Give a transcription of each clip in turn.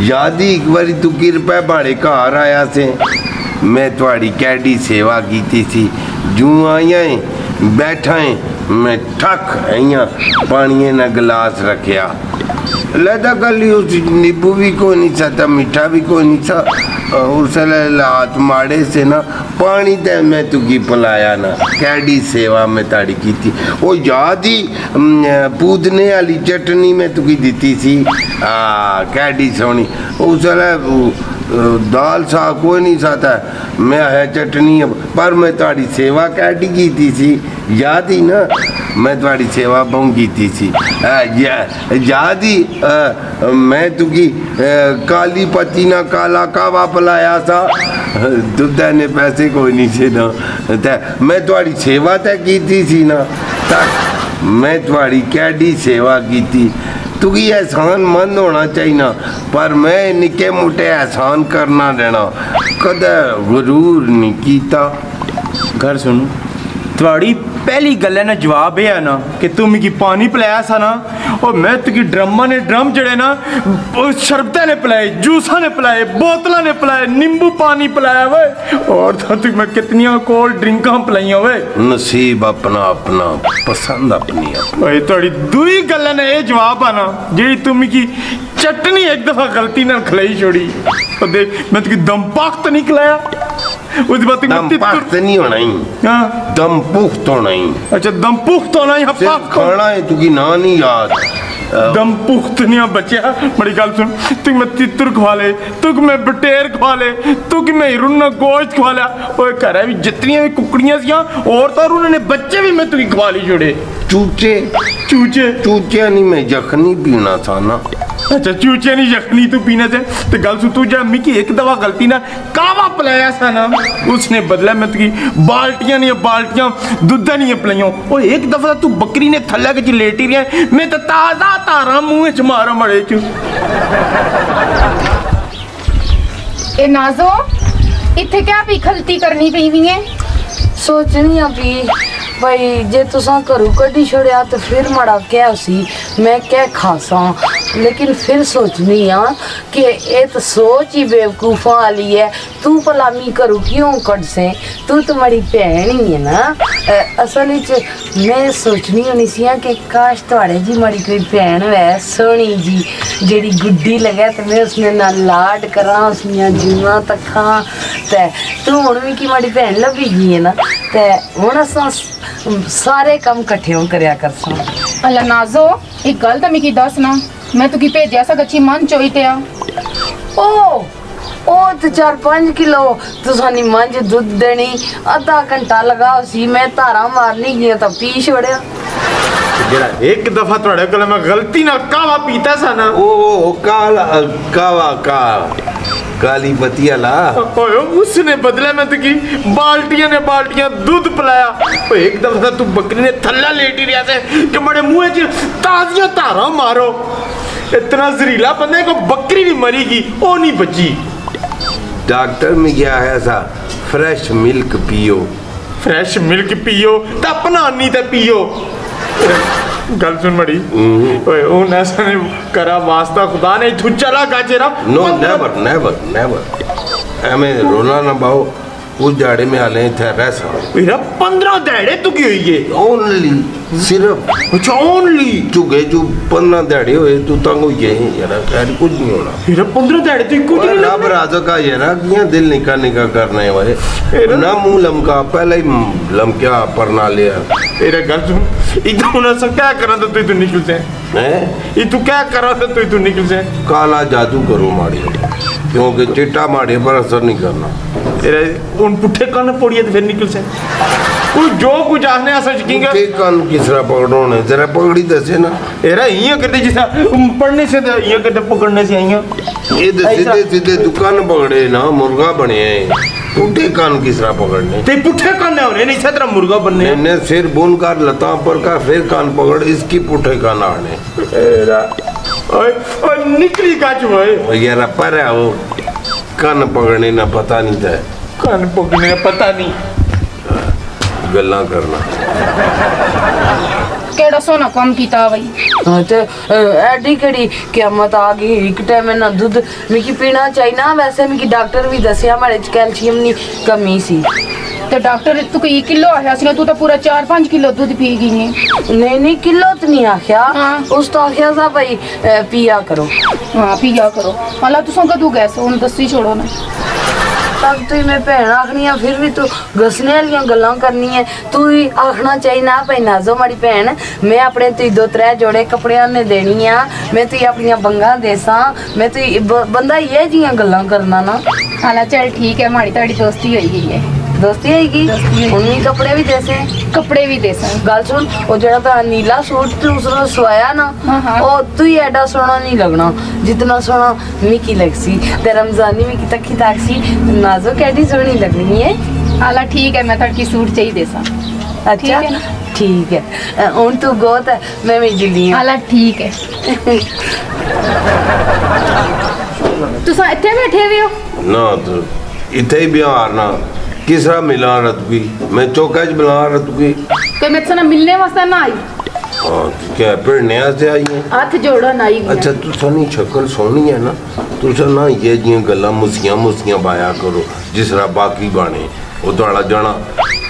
ਯਾਦ ਹੀ ਇੱਕ ਵਾਰੀ ਤੂੰ ਕਿਰਪਾ ਬਾੜੇ ਘਰ ਆਇਆ ਸੀ। ਮੈਂ ਤੁਹਾਡੀ ਕੈਡੀ ਸੇਵਾ ਕੀਤੀ ਸੀ। ਜੂ ਆਈਆਂ बैठाएँ मैं ठक अइयाँ पानी ना गिलास रखिया लदा गल उस नींबू भी कोई नहीं था, मीठा भी कोई नहीं था उस हाथ माड़े से ना पानी तो मैं तुकी पिलाया ना कैडी सेवा मैं ताड़ी की थी वो याद ही पूदने वाली चटनी मैं तुकी दी सी। आ कैडी सोनी उस ਕੈਡੀ ਸੋਹਣੀ ਉਸ ਵੇਲੇ ਉਹ, ਅ, ਦਾਲ ਸਾ ਕੋਈ ਨਹੀਂ ਸਾਤਾ ਮੈਂ ਹੈ ਚਟਨੀ ਪਰ ਮੈਂ ਤੁਹਾਡੀ ਸੇਵਾ ਕੈਡੀ ਕੀਤੀ ਸੀ ਯਾਦ ਹੀ ਨਾ ਮੈਂ ਤੁਹਾਡੀ ਸੇਵਾ ਬਹੁ ਕੀਤੀ ਸੀ ਆ, ਯਾ- ਯਾਦ ਹੀ ਅ, ਮੈਂ ਤੁਗੀ ਅ, ਕਾਲੀ ਪੱਤੀ ਨਾ ਕਾਲਾ ਕਾਵਾ ਪਲਾਇਆ ਸਾ ਦੁੱਧਾ ਨੇ ਪੈਸੇ ਕੋਈ ਨਹੀਂ ਸੀ ਨਾ ਤੇ ਮੈਂ ਤੁਹਾਡੀ ਸੇਵਾ ਤਾਂ ਕੀਤੀ ਸੀ ਨਾ ਤਾਂ ਤੁਗੀ ਐਹਸਾਨ ਮੰਨ ਹੋਣਾ ਚਾਹੀਨਾ, ਪਰ ਮੈਂ ਨਿੱਕੇ ਮੋਟੇ ਐਹਸਾਨ ਕਰਨਾ ਦੇਣਾ। ਕਦੇ ਗਰੂਰ ਨਹੀਂ ਕੀਤਾ। ਘਰ ਸੁਣ। ਤੁਹਾਡੀ ਪਹਿਲੀ ਗੱਲ ਨਾ, ਜਵਾਬ ਇਹ ਆ ਨਾ ਕਿ ਤੂੰ ਮਿੱਕੀ ਪਾਣੀ ਪਿਲਾਇਆ ਸਾ ਨਾ ਉਹ ਮੈਂ ਤੁਕੀ ਡਰਮਾਂ ਨੇ ਡਰਮ ਜਿਹੜੇ ਨਾ ਉਹ ਸ਼ਰਬਤਾਂ ਨੇ ਪਿਲਾਏ ਜੂਸਾਂ ਨੇ ਪਿਲਾਏ ਬੋਤਲਾਂ ਨੇ ਪਿਲਾਏ ਨਿੰਬੂ ਪਾਣੀ ਪਿਲਾਇਆ ਵੇ ਔਰ ਤਾਂ ਤੂੰ ਮੈਂ ਕਿਤਨੀਆਂ ਕੋਲ ਡਰਿੰਕਾਂ ਪਿਲਾਈਆਂ ਵੇ ਨਸੀਬ ਆਪਣਾ ਆਪਣਾ ਪਸੰਦ ਆਪਣੀ ਆਪਣੀ ਓਏ ਤੁਹਾਡੀ ਦੂਈ ਗੱਲ ਨੇ ਇਹ ਜਵਾਬ ਆ ਨਾ ਜਿਹੜੀ ਤੂੰ ਮਿਕੀ ਚਟਨੀ ਇੱਕ ਦਫਾ ਗਲਤੀ ਨਾਲ ਖਲਾਈ ਛੋੜੀ ਉਹ ਦੇਖ ਮੈਂ ਤੁਕੀ नहीं होना हाँ। दम पुख्तो नहीं अच्छा दम पुख्तो हाँ, तो- नहीं खाना है तुकी ना नहीं याद। दम पुख्त नहीं हाँ, बचा बड़ी गल सुन। तुक मैं तितर खवा ले तुक मैं बटेर खवा ले तुक मैं रुना गोश्त खवा लिया ओए घर भी जितनी भी कुकड़ियाँ सियाँ और तो रुना बच्चे भी मैं तुकी खवा ली छोड़े चूचे। चूचे। चूचे नहीं मैं जखनी पीना था ना अच्छा, तू तो पीने से। तो गल जा, मिकी, एक दवा गलती ना, कावा सा ना। उसने बदला मत की बाल्टियाँ नहीं बाल्टियाँ नहीं एक दफ़ा तू बकरी ने थल्ला के लेटी मैं तो ताज़ा तारा मुँह च मारा ए नाजो इथे क्या भी खलती करनी पी है? सोचनी अभी भाई, जे तुसा घरों क्ढी छोड़िया तो फिर माड़ा क्या सी मैं क्या खासा? लेकिन फिर सोचनी हाँ कि ये तो सोच ही बेवकूफ़ा वाली है तू भला मी घरों क्यों कट से तू तो मेरी भैन ही है ना। असल मैं सोचनी होनी सी हाँ कि काश थोड़े जी मेरी कोई भैन हो सोनी जी जी गुड्डी लगे तो मैं उसने ना लाड करा उस जूना तखा ते तू हूँ मिगी माड़ी भैन लभी गई है ना। ते हूँ अस सारे कम कट्ठे कर सा अल्ला नाजो एक गल तो मिगी दस ना मैं तुकी भेजा सा गच्छी मन चोई ते ओ ਉਹ ਤੇ 4-5 ਕਿਲੋ ਤੁਸਾਂ ਨੀ ਮੰਝ ਦੁੱਧ ਦੇਣੀ ਅੱਧਾ ਘੰਟਾ ਲਗਾਓ ਸੀ ਮੈਂ ਧਾਰਾਂ ਮਾਰਨੀ ਗਿਆ ਤਾਂ ਪੀ ਛੋੜਿਆ ਜਿਹੜਾ ਇੱਕ ਦਫਾ ਤੁਹਾਡੇ ਕੋਲ ਮੈਂ ਗਲਤੀ ਨਾਲ ਕਾਵਾ ਪੀਤਾ ਸਾ ਨਾ ਉਹ ਕਾਲਾ ਕਾਵਾ ਕਾ ਕਾਲੀ ਪਤੀ ਵਾਲਾ ਓਏ ਉਸਨੇ ਬਦਲੇ ਮੈਂ ਤੇ ਕੀ ਬਾਲਟੀਆਂ ਨੇ ਬਾਲਟੀਆਂ ਦੁੱਧ ਪਿਲਾਇਆ ਓਏ ਇੱਕ ਦਫਾ ਤੂੰ ਬੱਕਰੀ ਨੇ ਥੱਲਾ ਲੇਟੀ ਰਿਆ ਸੀ ਕਿ ਬੜੇ ਮੂੰਹ 'ਚ ਤਾਜ਼ੀਆਂ ਧਾਰਾਂ ਮਾਰੋ ਇਤਨਾ ਜ਼ਰੀਲਾ ਬੰਦਾ ਕੋ ਬੱਕਰੀ ਵੀ ਮਰੀਗੀ ਉਹ ਨਹੀਂ ਬਚੀ डॉक्टर में गया है सा फ्रेश मिल्क पियो। फ्रेश मिल्क पियो तो अपना नहीं तो पियो। गल सुन मड़ी। हम्म। ओए उन ऐसा ने करा वास्ता खुदा ने थू चला गाजेरा नो नेवर नेवर नेवर हमें रोना ना बाओ उस दिहाड़े में हाले इतने रह सकता पंद्रह दिहाड़े तुकी तो हुई है ओनली सिर्फ़। अच्छा ओनली चुके जो पंद्रह दिहाड़े हुए तो तंग हो गए यार खैर कुछ नहीं होना। मेरा पंद्रह दिहाड़े तो कुछ नहीं ना बराजा का यार क्या दिल निका निका करने वाले। ना मुँह लमका पहले ही लमका पर परना लिया। तेरे घर तुम इधर होना सब क्या करा था तू इधर निकल जाए हैं? तू क्या करा था तू इधर निकल जाए काला जादू करो मारियो क्योंकि चिट्टा मारे पर असर नहीं करना। उन पुठे कान पड़िए तो फिर निकल से। कोई जो कुछ आने आ सकेंगे पुट्ठे कन किसरा पकड़ोने? जरा पकड़ी दसे ना। एरा ये करते जैसा पढ़ने से ये करते पकड़ने से आइए ये सीधे सीधे दुकान पकड़े ना मुर्गा बने हैं। पुठे कान किसरा पकड़ने? ते पुठे कान ने होने नहीं छतरा मुर्गा बनने ने सिर बोन का लता पर का फिर कान पकड़ इसकी पुठे कान आने। एरा ओए निकली काचू ओए। यार पर आओ ਕੰਨ ਪਕੜਨੇ ਨਾ ਪਤਾ ਨਹੀਂ ਤੈ। ਕੰਨ ਪਕੜਨੇ ਪਤਾ ਨਹੀਂ। ਗੱਲਾਂ ਕਰਨਾ। ਕਿਹੜਾ ਸੋਨਾ ਕੰਮ ਕੀਤਾ ਬਈ? ਤੇ ਐਡੀ ਕਿਹੜੀ ਕਿਆਮਤ ਆ ਗਈ ਇੱਕ ਟਾਈਮ ਇਹਨਾਂ ਦੁੱਧ ਮਿੱਕੀ ਪੀਣਾ ਚਾਹੀਨਾ ਵੈਸੇ ਮਿੱਕੀ ਡਾਕਟਰ ਵੀ ਦੱਸਿਆ ਮਾਰੇ ਚ ਕੈਲਸ਼ੀਅਮ ਦੀ ਕਮੀ ਸੀ। तो डॉक्टर तू तो किलो आया तू तो पूरा चार पाँच किलो दूध पी गई नहीं नहीं किलो तो नहीं आख्या हाँ। उस तो आख्या था भाई पिया करो हाँ पिया करो मतलब तुसों कदू गैस हूँ दसी छोड़ो ना तब तू मैं भैन आखनी है फिर भी तू गसने वाली गल्ला करनी है तू ही आखना चाहिए ना भाई नाजो माड़ी भैन मैं अपने तु दो त्रै जोड़े कपड़े ने देनी है मैं तु अपनी बंगा देसा मैं तुई बंदा ये जी गल करना ना हालाँकि चल ठीक है माड़ी तारी दोस्ती हो गई है दोस्ती आएगी। उन्हीं कपड़े भी देसे। कपड़े भी देसे। गल सुन ओ जेड़ा ता नीला सूट तू उसने सवाया ना हाँ, हाँ। ओ तू ही एडा सोना नहीं लगना जितना सोना मिकी लगसी। ते रमजानी में कितक की ताकसी नाजो कैडी सोनी लगनी है हाला ठीक है मैं तड़की सूट चाहिए देसा। अच्छा ठीक है हूँ तू गोत है मैं मिजली हाला ठीक है तुसा इथे बैठे हुए हो ना इथे ही बिहार ना। किसरा मिला रतुकी मैं तो चौका च मिला रतुकी कोई मेरे से मिलने वास्ते ना आई? हाँ, तो क्या फिर नया से आई है? हाथ जोड़ा ना आई। अच्छा तू सनी शक्ल सोनी है ना? तू तुस ना ये जियाँ गल्ला मुसियाँ मुसियाँ बाया करो जिसरा बाकी बाने ओ दाड़ा जाना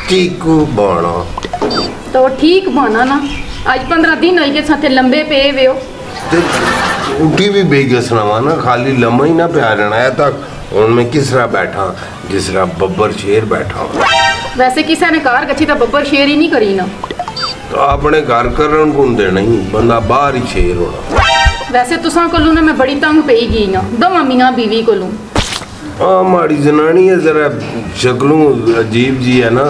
ठीक बाना। तो ठीक बाना ना? आज 15 दिन आई के साथे लंबे पे वे हो उठी भी बेगस ना खाली लमई ना प्यार रहना है तक। उनमें किसरा बैठा? जिस तरह बब्बर शेर बैठा हो। वैसे किसी ने कार कछी तो बब्बर शेर ही नहीं करी ना। तो आपने कार करन कौन देना ही बंदा बाहर ही शेर होना। वैसे तुसा कोलू ने मैं बड़ी तंग पेई गई ना दो मम्मियाँ बीवी कोलू। हाँ माड़ी जनानी है जरा शक्लों अजीब जी है ना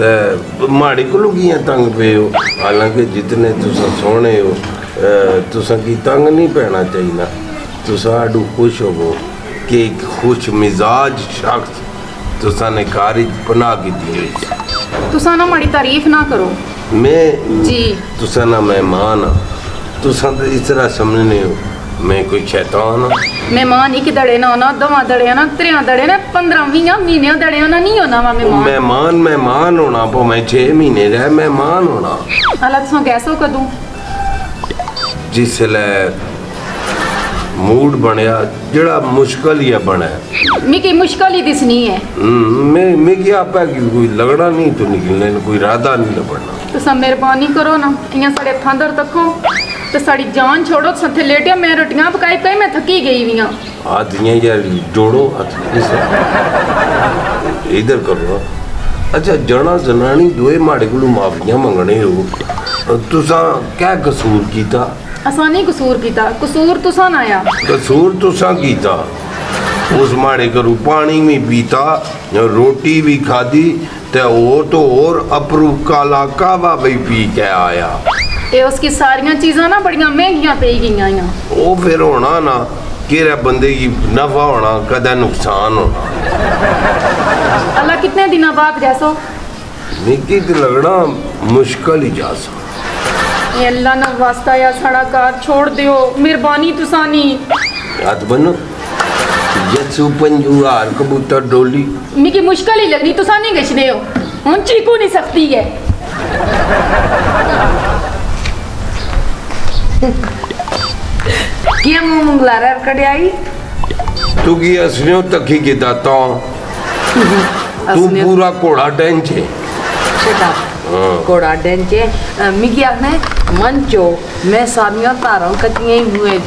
तो माड़ी कोलू की तंग पे हो? हालाँकि जितने तुसा सोने हो तुसा की तंग नहीं पहना चाहिए ना तुसा आडू खुश हो कि खुश मिजाज शख्स तुसा ने कारी पना की दी हुई तुसा ना मड़ी तारीफ़ ना करो। मैं जी। तुसा ना मेहमान हाँ तुसा तो इस तरह समझने हो मैं कोई शैतान हाँ मेहमान एक दड़े ना होना दवा दड़े ना त्रिया दड़े ना पंद्रह वीह महीने दड़े ना नहीं होना वा मेहमान। मेहमान मेहमान होना पो मैं छह महीने रह मेहमान होना। अलग सो कैसे कदू? जिसले मूड बनया जेह्ड़ा मुश्कल ही बने। मिगी मुश्कल ही दिसनी है हम्म, मैं मिगी आपे कोई लगना नहीं तो निकलने कोई राधा नहीं लबना तुस मेहरबानी करो ना इयाँ साढ़े हत्थां दर तक्को? साड़ी जान छोड़ो सथे लेटिया मैं रोटियाँ पकाई पकाई मैं थकी गई हुई हाँ आदियाँ यार जोड़ो इधर करो अच्छा जना जनानी दोए माड़े कोलू माफियाँ मंगने हो तुसा क्या कसूर कीता? ਅਸਾਂ ਨਹੀਂ ਕਸੂਰ ਕੀਤਾ ਕਸੂਰ ਤੁਸਾਂ ਨਾ कसूर तुसा कीता। उस माड़े करू पानी भी पीता रोटी भी खाधी ते वो तो और अपरू काला कावा भी पी के आया। ਇਹ ਉਸ ਕੀ ਸਾਰੀਆਂ ਚੀਜ਼ਾਂ ਨਾ ਬੜੀਆਂ ਮਹਿੰਗੀਆਂ ਪਈ ਗਈਆਂ फिर होना ना केरा बंदे की नफा होना कद नुकसान होना। ਅੱਲਾ कितने ਦਿਨਾਂ ਬਾਅਦ ਜੈਸੋ निकी तो लगना मुश्किल ही जासा। अल्लाह ना वास्ता या साड़ा कार छोड़ दियो। मेहरबानी तुसानी। याद बनो जसू पंजुआर कबूतर डोली। मिकी मुश्किल ही लगनी तुसानी गश दे हो हुन चीकू नहीं सकती है क्या मुँह मंगला रहा कड़े आई तू की असने तकी की दाता? हम्म, तू पूरा कोड़ा टेंशन ගොඩාඩෙන්චේ මිගියක්න මංචෝ මේ සාමියෝ තාරම් කතියේ වුවේ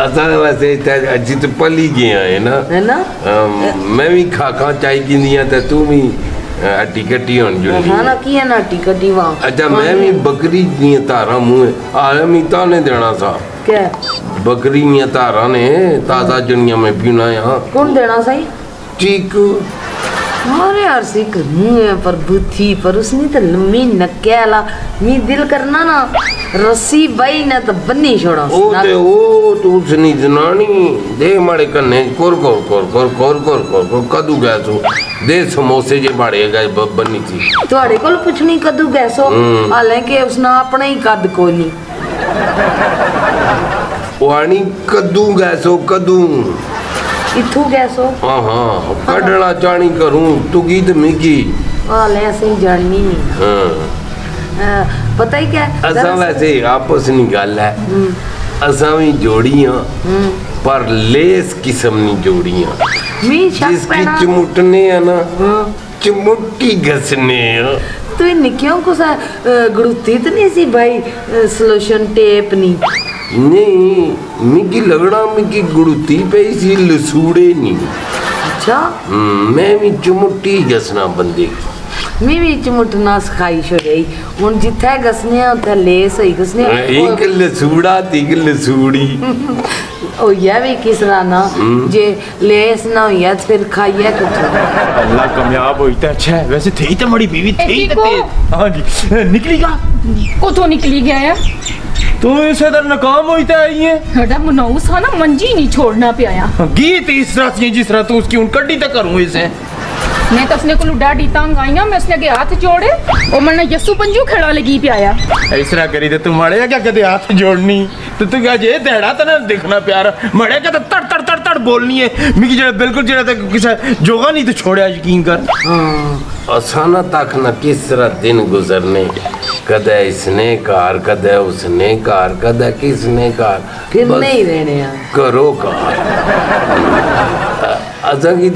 असांजे वास्ते अची त पली कीअं आहे न। मैं बि खा खां चाहींदी आहियाँ त तूं बि अटी कटी हुअण जो कीअं न अटी कटी वां? अच्छा मैं बि बकरी जीअं तारा मुंहुं आरम ई ताने ॾियणा सा। बकरी ईअं तारा ने ताज़ा जुनिया में पीना आहियाँ कोन ॾियणा साईं? चीकू। और यार सीख नहीं प्रभु थी पर उसने तो लम्बी नक्केला नी दिल करना ना रस्सी बाई ना तो बन्नी छोड़ा। ओ ते ओ तू उसनी जनानी। दे मारे कन्ने कोर कोर कोर कोर कोर कोर कोर कोर कदू गैसो दे समोसे जे बाड़े गए बन्नी थी। तोड़े कोल पूछनी कदू गैसो हम्म। हालाँकि उसने अपने ही कद कोली वाणी कदू गैसो कदू। इथू कैसो हाँ हाँ कढड़ा जानी करूँ तू गीत मिगी। हाँ ले ऐसे नहीं हाँ। पता ही क्या? असा वैसे आपस नी गल है हम्म। असा भी जोड़ियाँ हम्म। पर लेस किस्म नी जोड़ियाँ। मैं जिसकी चमुटने है ना हाँ। चमुट्टी घसने तो इन क्यों कुछ गुड़ती तो नहीं सी भाई सॉल्यूशन टेप नहीं नहीं मिगी लगना मिगी गुड़ती पे इसी लसूड़े नहीं अच्छा? हम्म, मैं भी चुमुट्टी गसना बंदे। मैं भी चमुटना सिखाई छोड़ी हूँ। जिथे गसने उथे लेस होई गसने एक लसूड़ा तीक लसूड़ी। ओ या भी किस ना। हम्म। जे लेस ना होई तो फिर खाइए कुछ अल्लाह कामयाब होई तो अच्छा है। वैसे थी तो बड़ी बीवी थी तो हाँ। जी। निकली कोतो निकली गया है। तुम इस अदर नाकाम होता तो आई है। हड़ा मनाऊ साना मंजी नहीं छोड़ना पे आया। हाँ, गीत इस तरह से जिस तरह तू उसकी उन कड्डी तक करूँ इसे। मैं तो उसने को डाडी तांग आई मैं उसने के हाथ जोड़े और मरना यस्सु पंजू खड़ा लगी पे आया। इस तरह करी तो तुम मड़े क्या कहते हाथ जोड़नी? तो तू क्या ये देड़ा तो ना दिखना प्यार। मड़े क्या तो तड़ तड़ तड़ तड़ बोलनी है। मिकी जड़ा बिल्कुल जड़ा तक किसी जोगा नहीं तो छोड़े यकीन कर। हाँ। असाना तखना किस तरह दिन गुजरने। कद इसने कार कद उसने कार कद किसने कार। फिर नहीं रहने करो कार। असा की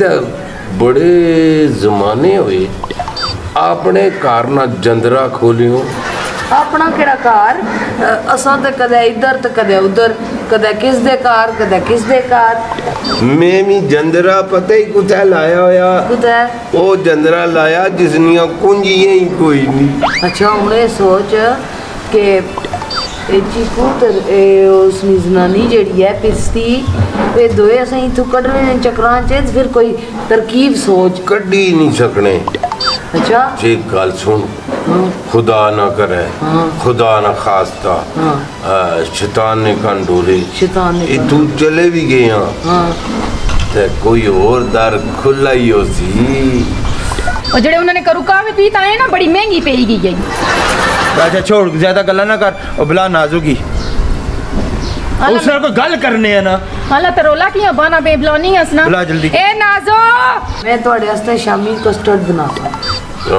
बड़े जमाने हुए। अपने कारना जंदरा खोलियो। ਆਪਣੇ ਕਿਹੜਾ ਘਰ? ਅਸਾਂ ਤੇ ਕਦੇ ਇੱਧਰ ਤੇ ਕਦੇ ਉੱਧਰ ਕਦੇ ਕਿਸ ਦੇ ਘਰ ਕਦੇ ਕਿਸ ਦੇ ਘਰ। ਮੈਂ ਵੀ ਜੰਦਰਾ ਪਤਾ ਹੀ ਕੁੱਥੇ ਲਾਇਆ ਹੋਇਆ। ਕੁਤੇ? ਉਹ ਜੰਦਰਾ ਲਾਇਆ ਜਿਸਨੀਆਂ ਕੁੰਜੀਆਂ ਹੀ ਕੋਈ ਨਹੀਂ ਅੱਛਾ ਹੁਣ ਇਹ ਸੋਚ ਕਿ ਇਹ ਚੀਕੂ ਤੇ ਇਹ ਉਸ ਦੀ ਜ਼ਨਾਨੀ ਜਿਹੜੀ ਹੈ ਪਿਸਤੀ ਇਹ ਦੋਏ ਅਸੀਂ ਇਥੋਂ ਕੱਢਣੇ ਨੇ ਚੱਕਰਾਂ 'ਚ ਫਿਰ ਕੋਈ ਤਰਕੀਬ ਸੋਚ। ਕੱਢੀ ਨਹੀਂ ਸਕਣੇ। अच्छा? जी गल सुन। खुदा ना करे खुदा ना खास्ता। हाँ। शैतान ने कंडोरी। शैतान ने तू चले भी गए हाँ। ते कोई और दर खुला ही हो सी और जड़े उन्होंने करुका में पीता है ना बड़ी महँगी पेई गई है। अच्छा छोड़ ज़्यादा गल्ला ना कर ओ बुला नाजुकी। उस उसने कोई गल करने है ना? हाला तो रोला की बाना बेबलोनी हसना बुला जल्दी। ए नाजो! मैं तोड़े वास्ते शामी कस्टर्ड बनाता तो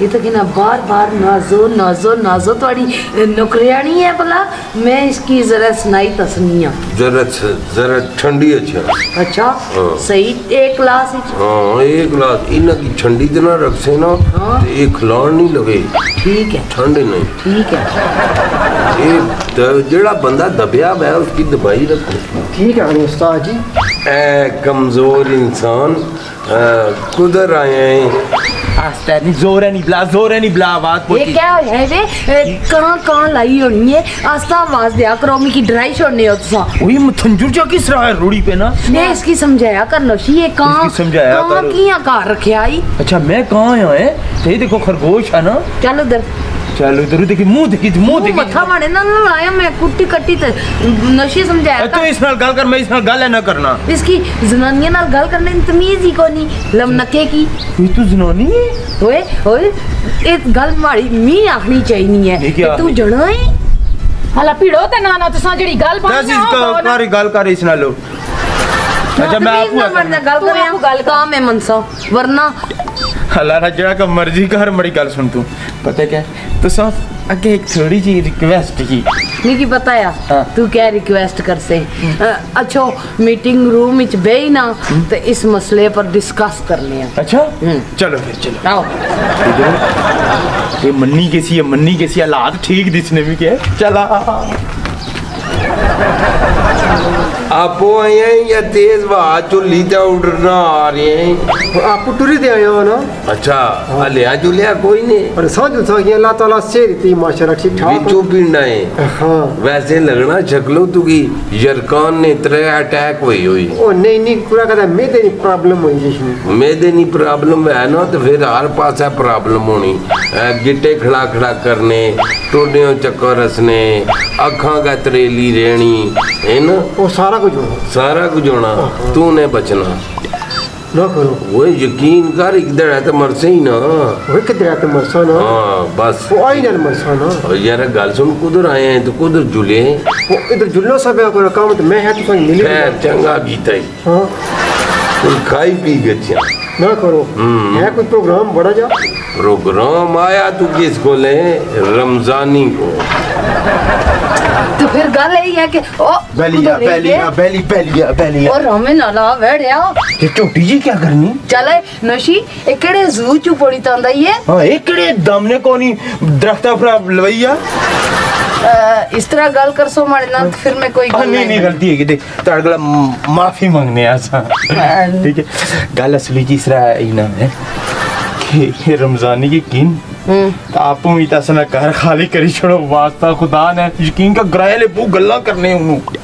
ये तो ना बार बार नाजो नाजो नाजो थोड़ी नौकरियाणी है भला। मैं इसकी जरा सुनाई तो सुनी हाँ जरा जरा ठंडी अच्छा अच्छा सही एक क्लास हाँ एक क्लास इना की ठंडी तो ना रख से ना तो एक खिलान नहीं लगे। ठीक है। ठंड नहीं। ठीक है। ये जड़ा बंदा दबिया है उसकी दबाई रखो ठीक है उस्ताद जी। ए कमज़ोर इंसान कुदर आए हैं। आस्ता नहीं ज़ोर नहीं बुला ज़ोर नहीं बुला आवाज़ ये क्या है वे अ, कहाँ कहाँ लाई होनी है? आस्ता आवाज़ दिया करो मिकी ड्राई छोड़ने हो तुसा वही मथंजुर जा किस रहा है रूड़ी पे ना? मैं इसकी समझाया कर लो ये कहाँ समझाया कहाँ किया कार रखे आई? अच्छा मैं कहाँ आया है? ये देखो खरगोश है ना? चल उधर। चलो इधर देखी मुँह देखी मुँह देखी मथा मारे ना ना लाया मैं कुट्टी कट्टी ते नशे समझाया तो इस नाल गल कर मैं इस नाल गल ना करना। इसकी जनानियाँ नाल गल करने की तमीज ही कोनी लमनके की। तू तू जनानी? है ओए ओए ए गल मारी मी आखनी चाहिए है तू जना है? हला पीड़ो ते ना ना तुसा जेडी गल पानी ना हो सारी गल कर इस नाल। अच्छा मैं आपको गल काम है मनसा वरना हलारा जड़ा का मर्ज़ी कर मड़ी गल सुन तू। पता क्या? तो सो अगे एक थोड़ी जी रिक्वेस्ट की। नहीं बताया हाँ। तू क्या रिक्वेस्ट कर से अच्छो मीटिंग रूम विच बेही ना तो इस मसले पर डिस्कस करने हैं अच्छा? हम्म। चलो फिर चलो। आओ। ये मन्नी कैसी है मन्नी कैसी हालात ठीक दिसने भी क्या चला। आपो आए हैं या तेज हवा चुली ते उड़ना आ रहे हैं? आप टुरी दे आए हो ना? अच्छा हलिया जुलिया कोई नहीं। और साजु सागी अल्लाह ताला से रीति माशाल्लाह ठीक ठाक। बिचू पिंडा है। हाँ। वैसे लगना शक्लो तू की यरकान ने त्रै अटैक हुई हुई। ओ नहीं नहीं पूरा कहता मेरे दी प्रॉब्लम हुई जिसमें मेदे नी प्रॉब्लम है ना तो फिर हर पासा प्रॉब्लम होनी। गिट्टे खड़ा खड़ा करने टोडियों चक्कर रसने अखा का तरेली रहनी है ना? वो सारा कुछ हो सारा कुछ होना तू ने बचना। ना करो वो यकीन कर एक दड़ा तो मरसे ही ना। वो किधर आते मरसा ना। हाँ बस। वो आई ना मरसा ना। और यार गल सुन कुदर आए हैं तो कुदर जुले वो इधर जुल्लो सब है कोई काम तो मैं है तो संग मिली खैर चंगा गीता ही। हाँ। कोई खाई पी गया ना करो। है कोई प्रोग्राम बड़ा जा। प्रोग्राम आया तू किसको ले रमजानी को। तो फिर गल यही है कि ओ बेलिया बेलिया बेली बेलिया बेलिया और हमें नाला बैठया ये छोटी जी क्या करनी? चल नशी ए जू चू पड़ी तांदा ये हाँ ए दम ने कोनी दरख्ता पर लवैया इस तरह गल कर सो मारे ना तो फिर मैं कोई हाँ, नहीं नहीं, नहीं गलती है कि दे तार गला माफ़ी मांगने आसा हाँ। ठीक है। गल असली जी इस तरह ही ना है। कि रमजानी की किन तो आप भी तसना घर खाली करी छोड़ो वास्ता खुदा ने यकीन का ग्राहले बू गल्ला करने उन्हों।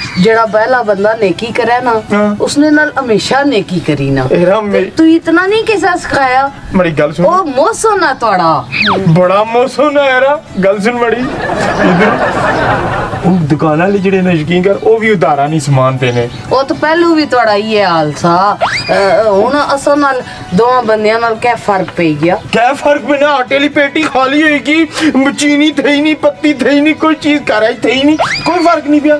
ਜਿਹੜਾ ਪਹਿਲਾ ਬੰਦਾ ਨੇਕੀ ਕਰੇ ਨਾ ਉਸਨੇ ਨਾਲ ਹਮੇਸ਼ਾ ਨੇਕੀ ਕਰੀ ਨਾ ਤੂੰ ਇਤਨਾ ਨਹੀਂ ਕਿਸਾ ਸਿਖਾਇਆ ਮੜੀ ਗੱਲ ਸੁਣ ਉਹ ਮੋਸੋਨਾ ਨਾ ਤੁਹਾਡਾ ਬੜਾ ਮੋਸੋਨਾ ਯਾਰਾ ਗੱਲ ਸੁਣ ਮੜੀ ਉਹ ਦੁਕਾਨ ਵਾਲੇ ਜਿਹੜੇ ਨੇ ਯਕੀਨ ਕਰ ਉਹ ਵੀ ਉਧਾਰਾ ਨਹੀਂ ਸਮਾਨ ਤੇ ਨੇ ਉਹ ਤਾਂ ਪਹਿਲੂ ਵੀ ਤੁਹਾਡਾ ਇਹ ਹਾਲ ਸਾ ਹੁਣ ਅਸਾਂ ਨਾਲ ਦੋਵਾਂ ਬੰਦਿਆਂ ਨਾਲ ਕੀ ਫਰਕ ਪਈ ਗਿਆ ਕੀ ਫਰਕ ਬਿਨਾ ਆਟੇ ਲਈ ਪੇਟੀ ਖਾਲੀ ਹੋਏਗੀ ਮਚੀਨੀ ਥਈ ਨਹੀਂ ਪੱਤੀ ਥਈ ਨਹੀਂ ਕੋਈ ਚੀਜ਼ ਕਰਾਈ ਥਈ ਨਹੀਂ ਕੋਈ ਫਰਕ ਨਹੀਂ ਪਿਆ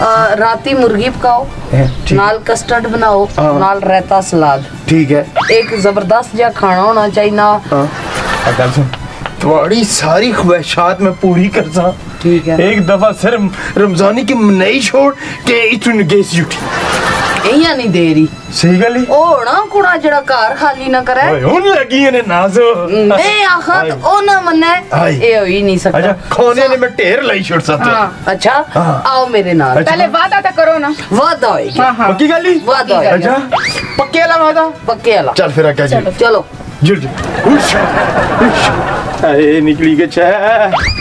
राती मुर्गी पकाओ नाल कस्टर्ड बनाओ हाँ। नाल रायता सलाद। ठीक है। एक ज़बरदस्त जहा खाना होना चाहिए हाँ। थोड़ी सारी ख्वाहिशात मैं पूरी कर सा ठीक है। एक दफ़ा सिर्फ़ रमजानी की नहीं छोड़ के इतनी गैस गेस ਇਹਾਂ ਨਹੀਂ ਦੇਰੀ। ਸਹੀ ਗੱਲ ਹੀ ਉਹ ਨਾ ਕੁੜਾ ਜਿਹੜਾ ਘਰ ਖਾਲੀ ਨਾ ਕਰੇ। ਓਏ ਹੁਣ ਲੱਗੀ ਇਹਨੇ ਨਾਜ਼ ਨਹੀਂ ਆਖਤ ਉਹ ਨਾ ਮੰਨੇ। ਇਹ ਹੋਈ ਨਹੀਂ ਸਕਦਾ। ਅੱਛਾ ਖੋਨੇ ਨੇ ਮੈਂ ਢੇਰ ਲਈ ਛੁੱਟ ਸਕਦਾ ਅੱਛਾ ਆਓ ਮੇਰੇ ਨਾਲ। ਪਹਿਲੇ ਵਾਦਾ ਤਾਂ ਕਰੋ ਨਾ। ਵਾਦਾ ਹੋਏਗਾ। ਪੱਕੀ ਗੱਲ ਹੀ ਵਾਦਾ ਅੱਛਾ। ਪੱਕੇ ਵਾਲਾ ਵਾਦਾ ਪੱਕੇ ਵਾਲਾ। ਚੱਲ ਫਿਰ ਆ ਕੇ ਜੀ। ਚਲੋ। ਜੀ ਜੀ। ਉਸ਼। ਉਸ਼। ਅਰੇ ਨਿਕਲੀ ਕੇ ਛੇ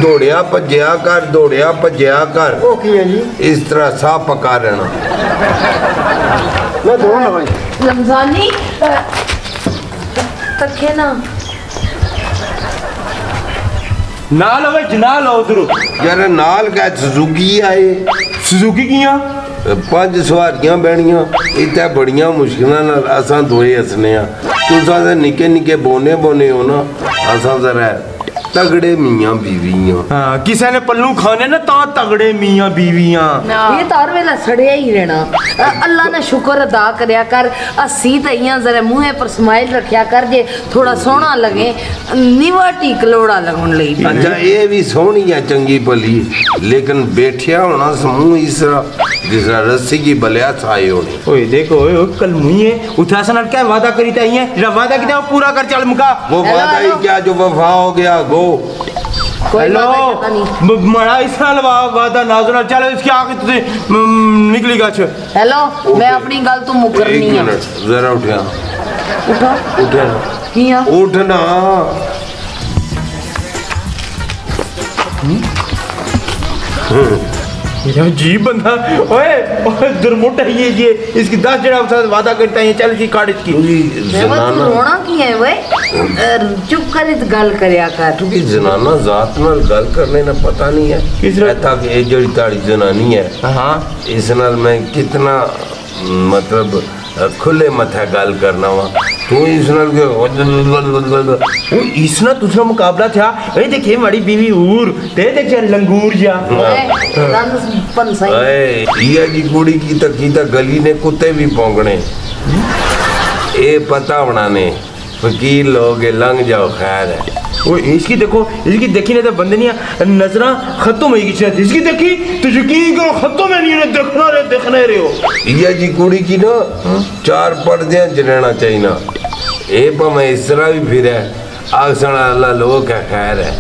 ਦੌੜਿਆ ਭੱਜਿਆ ਕਰ ਦੌੜਿਆ ਭੱਜਿਆ ਕਰ ਉਹ ਕੀ ਹੈ ਜੀ ਇਸ ਤਰ੍ਹਾਂ ਸਾਹ ਪਕਾ ਰਹਿਣਾ ਮੈਂ ਦੋ ਨਾ ਭਾਈ ਰਮਜ਼ਾਨੀ ਤੱਕੇ ਨਾ ਨਾਲ ਵੇ ਜਨਾਲ ਉਧਰ ਯਾਰ ਨਾਲ ਕਾ ਸੁਜ਼ੂਕੀ ਆਏ ਸੁਜ਼ੂਕੀ ਕੀਆਂ ਪੰਜ ਸਵਾਰੀਆਂ ਬਹਿਣੀਆਂ, ਇੱਥੇ ਬੜੀਆਂ ਮੁਸ਼ਕਲਾਂ ਨਾਲ ਅਸਾਂ ਦੋਏ ਹਸਨੇ ਆ। ਤੁਸੀਂ ਨਿੱਕੇ ਨਿੱਕੇ ਬੋਨੇ ਬੋਨੇ ਹੋ ਨਾ, ਅਸਾਂ ਜ਼ਰਾ तगड़े मियाँ बीवियाँ। हाँ किसी ने पल्लू खाने ना तो तगड़े मियाँ बीवियाँ। ये तार वेला सड़िया ही रहना। अल्लाह ने शुक्र अदा करया कर असी तो इं जरा मुँह पर स्माइल रखिया कर जे थोड़ा सोहना लगे निवटी कलोड़ा लगन लगी अच्छा ये भी सोहनी है चंगी भली। लेकिन बैठिया होना समूह इस जिसरा रस्सी की बलिया छाई ओए देखो ओए कल मुइए उठासन क्या वादा करी था इं वादा किया पूरा कर चल मुका। वो वादा ही क्या जो वफा हो गया गो हेलो मड़ा इसना वादा नाजुरा चलो इसकी आँख तुझे निकली गछ हेलो मैं अपनी गल तो मुकरनी है। जरा उठया उठा। उठना किया उठना। हम्म।, हम्म। ये अजीब बंदा। ओए दुर्मुट है ये ये। इसकी दस जड़ा के साथ वादा करता है चल की। काट इसकी जनाना रोना की है ओए? चुप कर इस गल करया कर। तू की जनाना जात नाल गल करने ना पता नहीं है। किस रहता कि ये जड़ी ताड़ी जनानी है हाँ। इस नाल मैं कितना मतलब खुले मथा गल करना वा। तो इसना तुझा मुकाबला था अरे देखे मारी बीवी ऊर। ते देख यार लंगूर जा। हाँ। ये जी कुड़ी की तक की तक गली ने कुत्ते भी पोंगने। ए पता बनाने फकीर लोगे लंग जाओ खैर है। ओ इसकी देखो इसकी देखी नहीं तो बंदनिया नजरा खत्म होगी शायद। इसकी देखी तो यकीन करो खत्म है नहीं देखना रे देखने रे हो। ये जी कुड़ी की ना हाँ? चार पर्दे जलना चाहिए ना। ए पर मैं इस तरह भी फिर है। आसना अल्लाह लोगों का खैर है।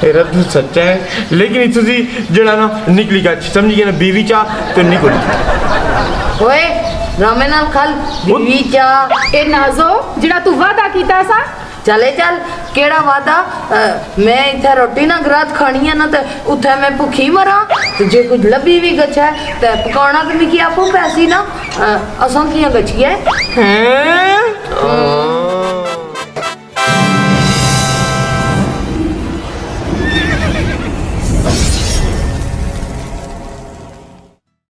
तेरा तो सच्चा है। लेकिन तुझी जड़ा ना निकली का समझी ना बीवी चा तो निकल ओए रामेनाल खल बीवी चा। ए नाजो जड़ा तू वादा कीता सा चले चल केड़ा वादा? आ, मैं इतने रोटी ना ग्रात खानी है ना तो उथे मैं भुखी मरा। तो जो कुछ लभी भी गछ है तो पकाना तो मिकी आपू पैसी ना। असों की गचिए